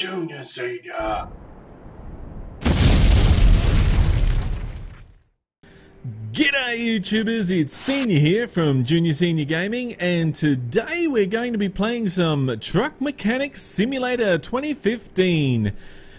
Junior Senior. G'day YouTubers, it's Senior here from Junior Senior Gaming and today we're going to be playing some Truck Mechanic Simulator 2015.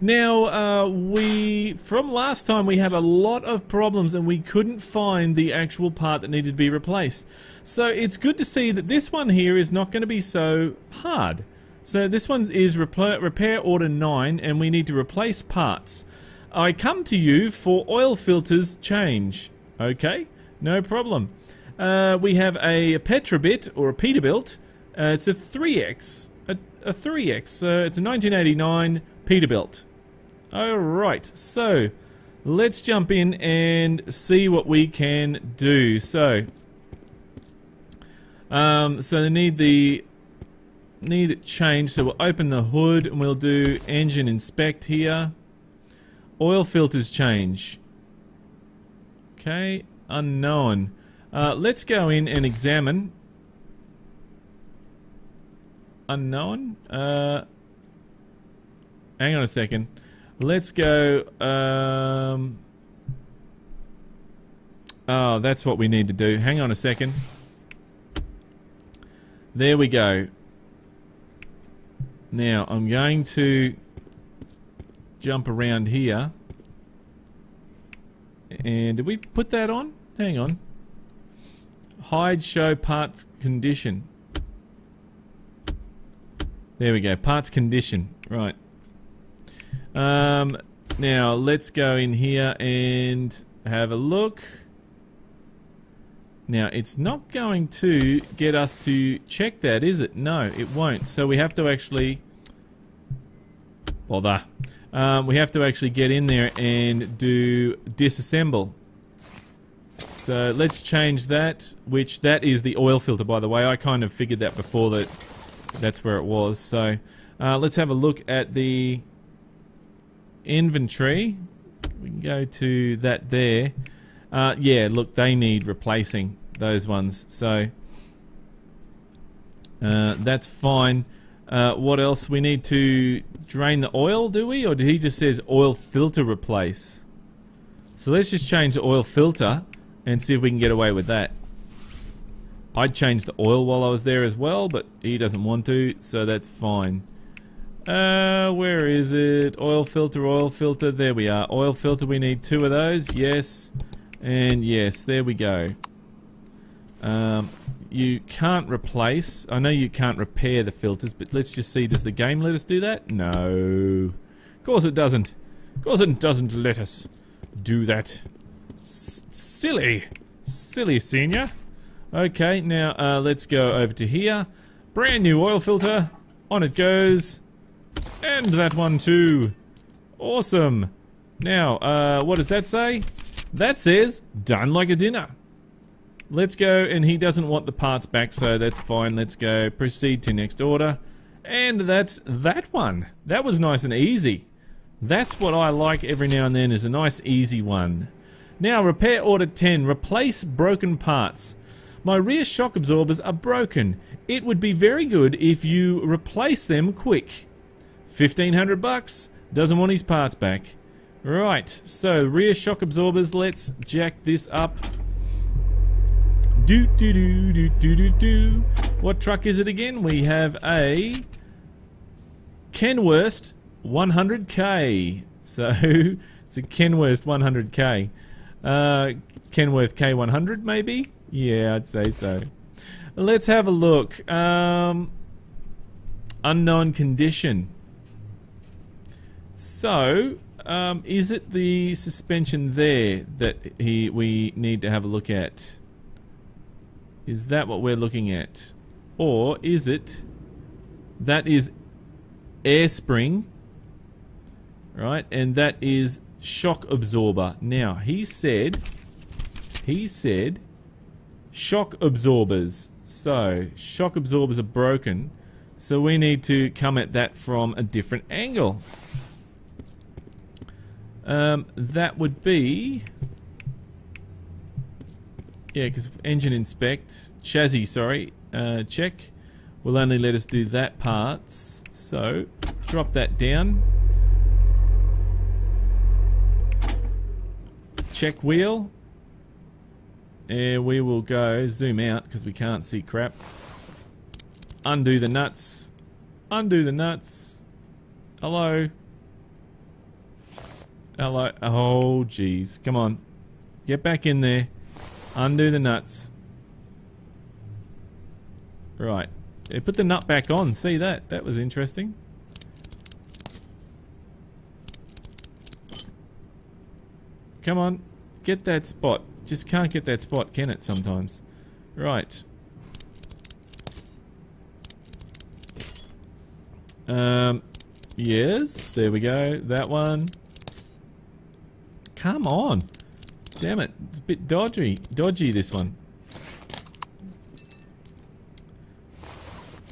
Now, uh, we, from last time we had a lot of problems and we couldn't find the actual part that needed to be replaced. So it's good to see that this one here is not going to be so hard. So this one is repair order 9 and we need to replace parts. I come to you for oil filters change. Okay, no problem. Uh, we have a Petrobit or a Peterbilt. Uh, it's a 3X. A, a 3X. Uh, it's a 1989 Peterbilt. Alright, so let's jump in and see what we can do. So, um, so they need the need change. So we'll open the hood and we'll do engine inspect here. Oil filters change. Okay, unknown. Uh, let's go in and examine. Unknown? Uh, hang on a second. Let's go. Um, oh, that's what we need to do. Hang on a second. There we go. Now, I'm going to jump around here. And did we put that on? Hang on. Hide show parts condition. There we go. Parts condition. Right. Um, now, let's go in here and have a look. Now, it's not going to get us to check that, is it? No, it won't. So we have to actually... Bother. Um, we have to actually get in there and do disassemble. So let's change that, which that is the oil filter, by the way. I kind of figured that before that that's where it was. So uh, let's have a look at the inventory. We can go to that there. Uh, yeah, look, they need replacing those ones. So uh, that's fine. Uh, what else? We need to drain the oil, do we? Or did he just says oil filter replace? So let's just change the oil filter and see if we can get away with that. I'd change the oil while I was there as well, but he doesn't want to, so that's fine. Uh, where is it? Oil filter, oil filter. There we are. Oil filter, we need two of those. Yes. And yes, there we go. Um, you can't replace. I know you can't repair the filters, but let's just see. Does the game let us do that? No. Of course it doesn't. Of course it doesn't let us do that. S silly. Silly, senior. Okay, now uh, let's go over to here. Brand new oil filter. On it goes. And that one too. Awesome. Now, uh, what does that say? That says, done like a dinner. Let's go, and he doesn't want the parts back, so that's fine. Let's go proceed to next order. And that's that one. That was nice and easy. That's what I like every now and then is a nice easy one. Now, repair order 10. Replace broken parts. My rear shock absorbers are broken. It would be very good if you replace them quick. 1500 bucks. Doesn't want his parts back. Right, so rear shock absorbers, let's jack this up. Do do do do do do do. What truck is it again? We have a Kenworth 100k. So it's a Kenworth 100k. Uh, Kenworth K100 maybe? Yeah, I'd say so. Let's have a look. Um, unknown condition. So, um, is it the suspension there that he we need to have a look at? Is that what we're looking at? Or is it that is air spring, right? And that is shock absorber. Now, he said, he said shock absorbers. So, shock absorbers are broken. So we need to come at that from a different angle. Um, that would be... Yeah, because engine inspect, chassis, sorry, uh, check, will only let us do that parts. So, drop that down. Check wheel. And we will go zoom out because we can't see crap. Undo the nuts. Undo the nuts. Hello. Hello. Oh, jeez. Come on. Get back in there. Undo the nuts. Right. They put the nut back on. See that? That was interesting. Come on. Get that spot. Just can't get that spot, can it, sometimes? Right. Um, yes. There we go. That one. Come on. Damn it. It's a bit dodgy. Dodgy, this one.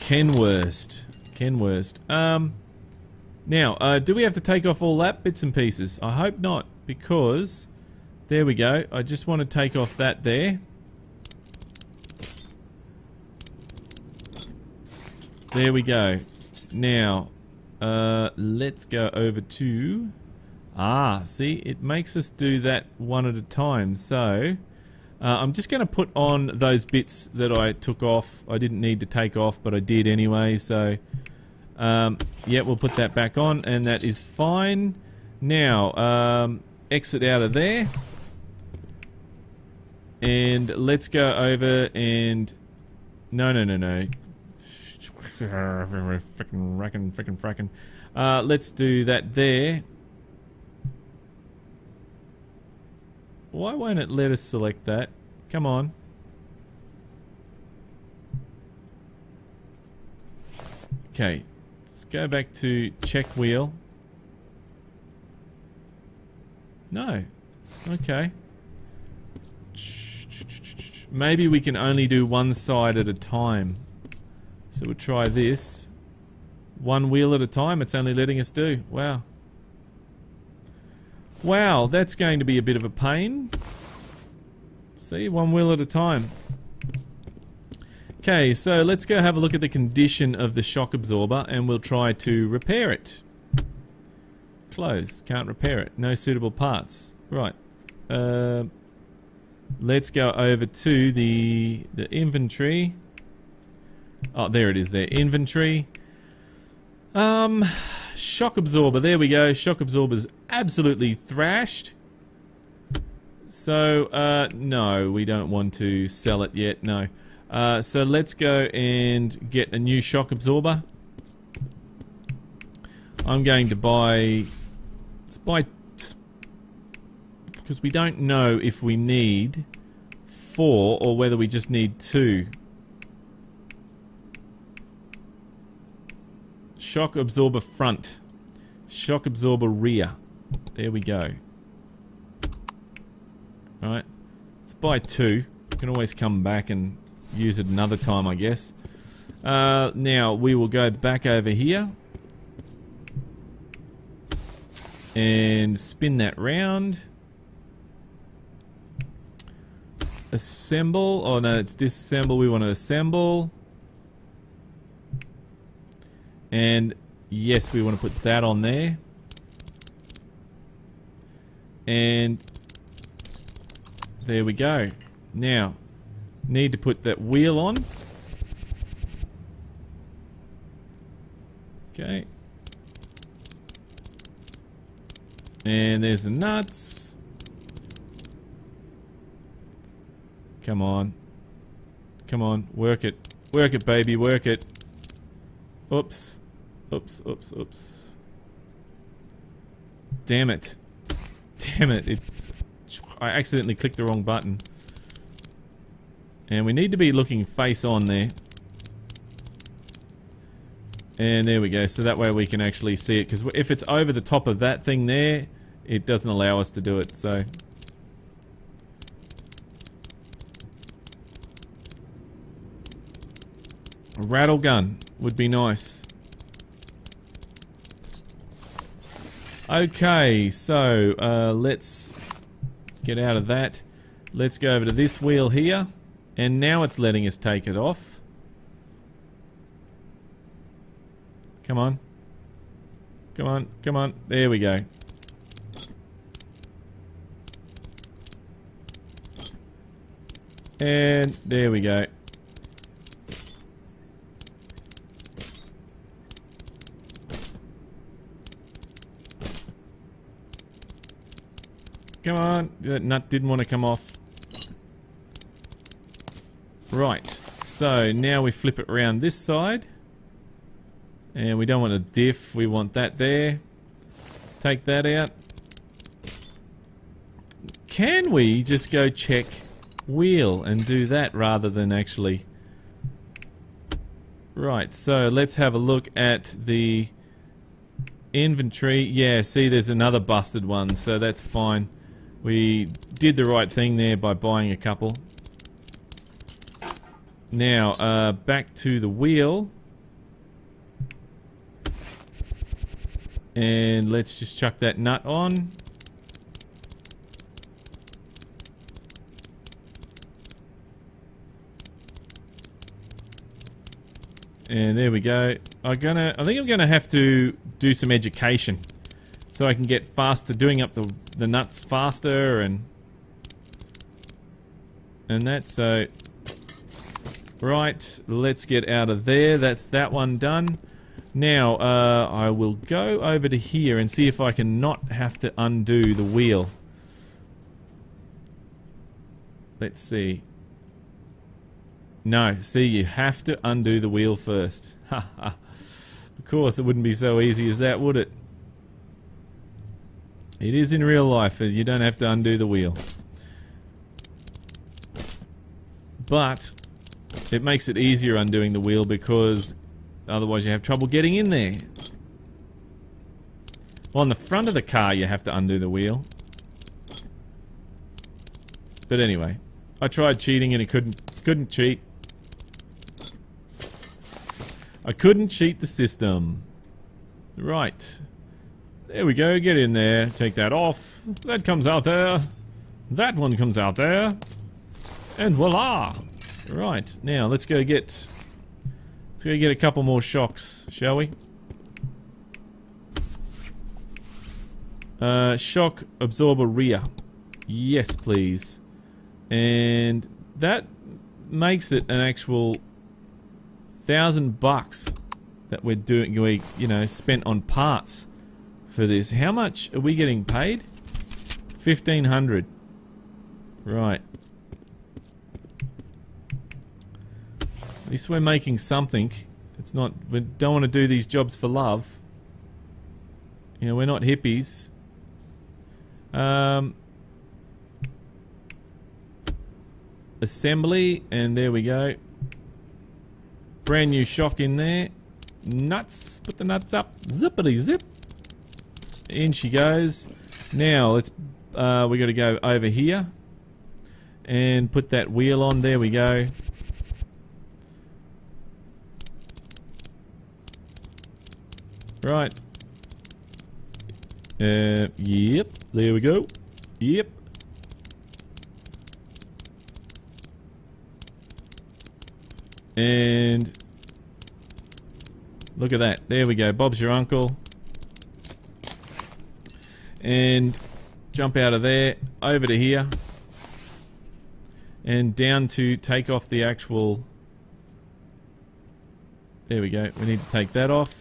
Kenworst. Kenworst. Um, now, uh, do we have to take off all that bits and pieces? I hope not, because... There we go. I just want to take off that there. There we go. Now, uh, let's go over to... Ah, see, it makes us do that one at a time. So, uh, I'm just going to put on those bits that I took off. I didn't need to take off, but I did anyway. So, um, yeah, we'll put that back on, and that is fine. Now, um, exit out of there. And let's go over and... No, no, no, no. Frickin' frickin' frickin' frickin'. Uh, let's do that there. Why won't it let us select that? Come on. Okay, let's go back to check wheel. No. Okay. Maybe we can only do one side at a time. So we'll try this. One wheel at a time, it's only letting us do. Wow. Wow, that's going to be a bit of a pain. See, one wheel at a time. Okay, so let's go have a look at the condition of the shock absorber and we'll try to repair it. Close, can't repair it. No suitable parts. Right. Uh, let's go over to the, the inventory. Oh, there it is there. Inventory. Um, shock absorber. There we go. Shock absorber's absolutely thrashed. So, uh, no, we don't want to sell it yet. No. Uh, so let's go and get a new shock absorber. I'm going to buy... Let's buy... Because we don't know if we need four or whether we just need two. Shock absorber front. Shock absorber rear. There we go. Alright. Let's buy two. can always come back and use it another time, I guess. Uh, now, we will go back over here. And spin that round. Assemble. Oh no, it's disassemble. We want to assemble. And yes, we want to put that on there. And there we go. Now, need to put that wheel on. Okay. And there's the nuts. Come on. Come on, work it. Work it, baby, work it. Oops. Oops, oops, oops. Damn it. Damn it. It's, I accidentally clicked the wrong button. And we need to be looking face on there. And there we go. So that way we can actually see it. Because if it's over the top of that thing there, it doesn't allow us to do it. So... A rattle gun would be nice. Okay, so uh, let's get out of that. Let's go over to this wheel here. And now it's letting us take it off. Come on. come on, come on. There we go. And there we go. Come on. That nut didn't want to come off. Right. So now we flip it around this side. And we don't want a diff. We want that there. Take that out. Can we just go check wheel and do that rather than actually... Right, so let's have a look at the inventory. Yeah, see there's another busted one, so that's fine. We did the right thing there by buying a couple. Now, uh, back to the wheel. And let's just chuck that nut on. And there we go. I'm gonna I think I'm gonna have to do some education so I can get faster, doing up the, the nuts faster and and that. So, right, let's get out of there. That's that one done. Now, uh, I will go over to here and see if I can not have to undo the wheel. Let's see. No, see, you have to undo the wheel first. of course, it wouldn't be so easy as that, would it? It is in real life, uh, you don't have to undo the wheel. But it makes it easier undoing the wheel because otherwise you have trouble getting in there. Well, on the front of the car you have to undo the wheel. But anyway, I tried cheating and it couldn't couldn't cheat. I couldn't cheat the system. Right. There we go, get in there, take that off. That comes out there. That one comes out there. And voila! Right, now let's go get... Let's go get a couple more shocks, shall we? Uh, shock absorber rear. Yes, please. And that makes it an actual thousand bucks that we're doing, we, you know, spent on parts for this. How much are we getting paid? 1500 Right. At least we're making something. It's not, we don't want to do these jobs for love. You know, we're not hippies. Um, assembly, and there we go. Brand new shock in there. Nuts, put the nuts up. Zippity zip. In she goes. Now, let's, uh, we got to go over here and put that wheel on. There we go. Right. Uh, yep. There we go. Yep. And look at that. There we go. Bob's your uncle and jump out of there over to here. And down to take off the actual there we go we need to take that off.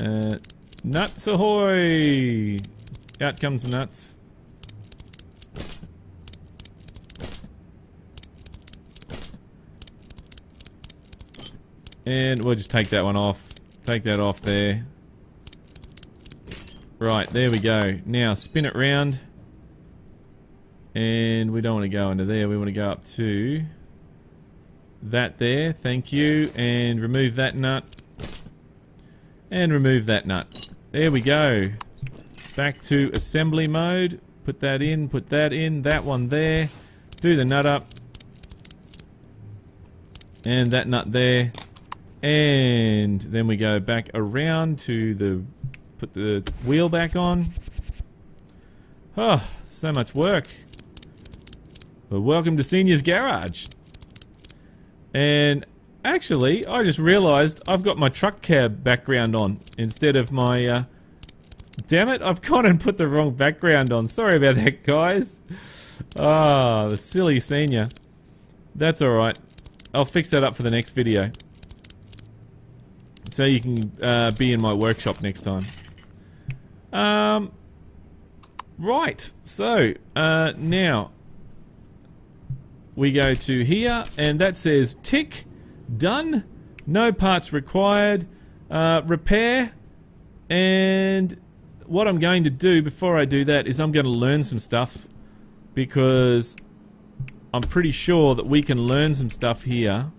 Uh, nuts ahoy! Out comes the nuts. And we'll just take that one off take that off there Right, there we go. Now spin it round. And we don't want to go under there. We want to go up to that there. Thank you. And remove that nut. And remove that nut. There we go. Back to assembly mode. Put that in, put that in, that one there. Do the nut up. And that nut there. And then we go back around to the Put the wheel back on. Oh, so much work. Well, welcome to Senior's Garage. And actually, I just realised I've got my truck cab background on instead of my, uh, Damn it, I've gone and put the wrong background on. Sorry about that, guys. Ah, oh, the silly senior. That's alright. I'll fix that up for the next video. So you can uh, be in my workshop next time. Um, right, so uh, now we go to here and that says tick, done, no parts required, uh, repair, and what I'm going to do before I do that is I'm going to learn some stuff because I'm pretty sure that we can learn some stuff here.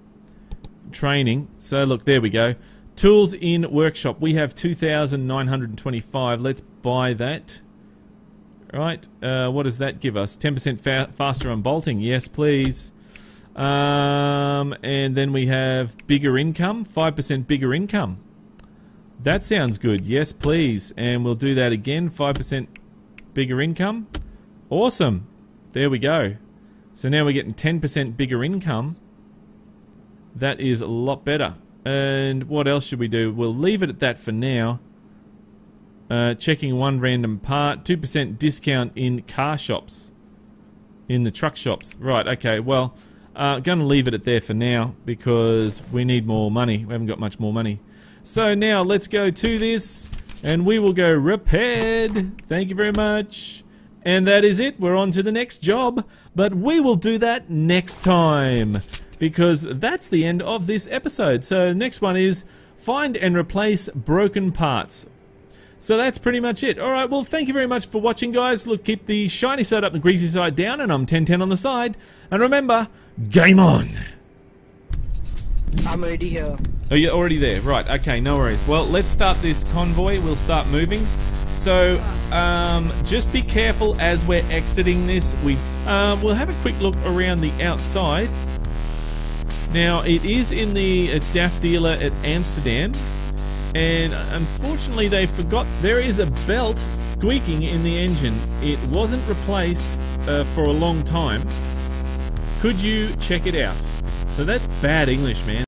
Training. So look, there we go. Tools in workshop. We have 2,925. Let's buy that. Right. Uh, what does that give us? 10% fa faster on bolting. Yes, please. Um, and then we have bigger income. 5% bigger income. That sounds good. Yes, please. And we'll do that again. 5% bigger income. Awesome. There we go. So now we're getting 10% bigger income. That is a lot better. And what else should we do? We'll leave it at that for now. Uh, checking one random part. 2% discount in car shops. In the truck shops. Right, okay. Well, uh, going to leave it at there for now because we need more money. We haven't got much more money. So now let's go to this and we will go repaired. Thank you very much. And that is it. We're on to the next job. But we will do that next time because that's the end of this episode. So next one is find and replace broken parts. So that's pretty much it. Alright, well thank you very much for watching guys. Look, keep the shiny side up, the greasy side down, and I'm 1010 on the side. And remember, game on! I'm already here. Oh, you're already there. Right, okay, no worries. Well, let's start this convoy. We'll start moving. So, um, just be careful as we're exiting this. We, uh, we'll have a quick look around the outside. Now, it is in the uh, DAF dealer at Amsterdam. And unfortunately, they forgot there is a belt squeaking in the engine. It wasn't replaced uh, for a long time. Could you check it out? So that's bad English, man.